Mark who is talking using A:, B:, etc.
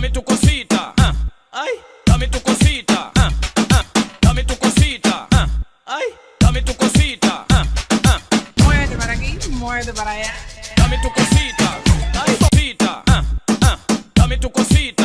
A: dame tu cosita. Uh, ay, dame tu cosita. Uh, dame tu cosita. ay, dame tu cosita.
B: muévete para aquí, muévete para allá. Dame tu cosita. Dame tu cosita.
A: dame tu cosita.